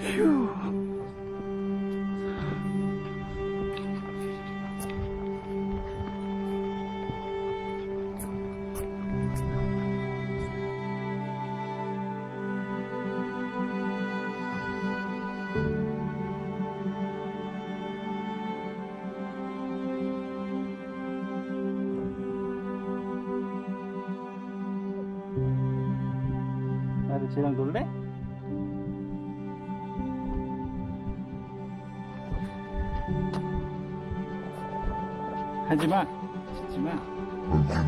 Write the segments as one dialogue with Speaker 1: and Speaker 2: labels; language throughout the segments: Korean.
Speaker 1: 휴. 나도 쟤랑 놀래? 하지마 하지마 자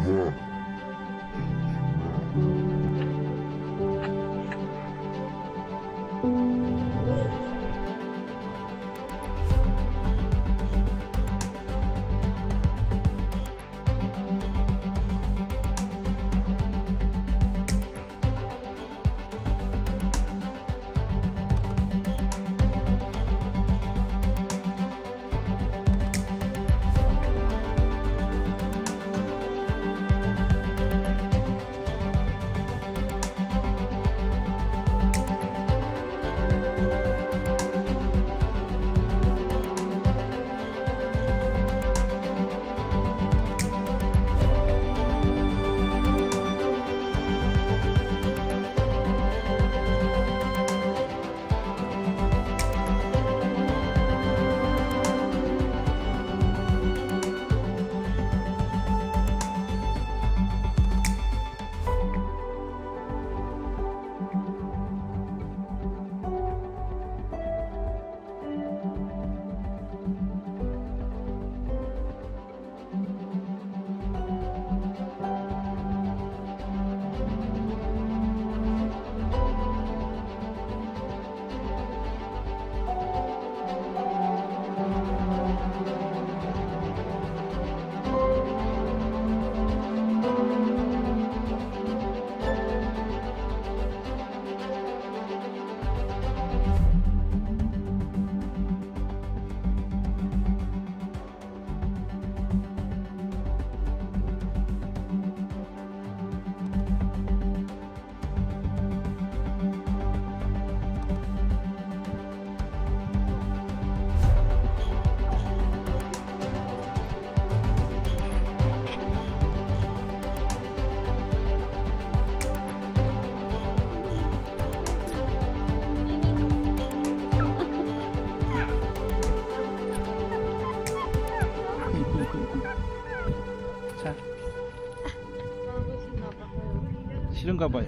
Speaker 1: 싫은가 봐요.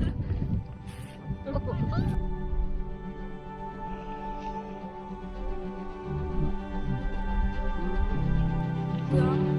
Speaker 2: 뭐야?